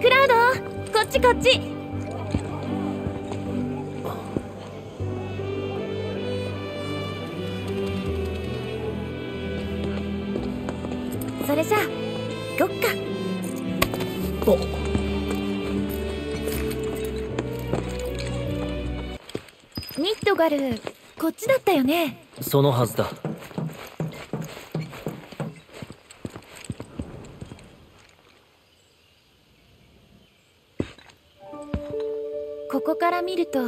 クラウドこっちこっち。それじゃあ行こっか。お。ニットガルこっちだったよね。そのはずだここから見ると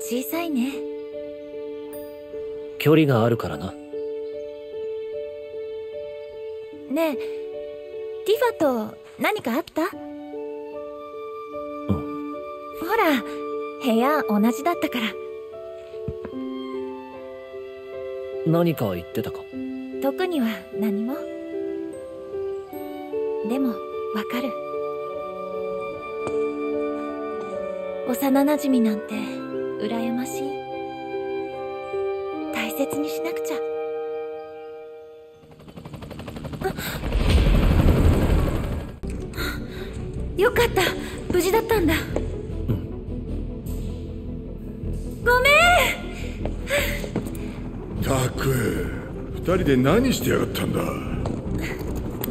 小さいね。距離があるからな。ねえティファと何かあった？ほら部屋同じだったから。何か言ってたか？特には何も。でもわかる幼なじみなんて羨ましい。大切にしなくちゃ。あよかった。無事だったんだ。ごめん。たく二人で何してやがったんだ？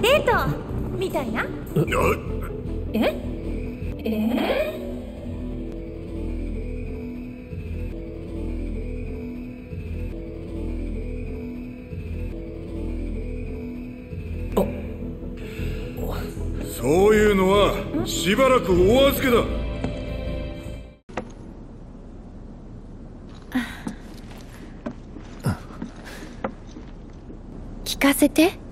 デートみたいな？あ？え？え？そういうのはしばらくお預けだ。聞かせて。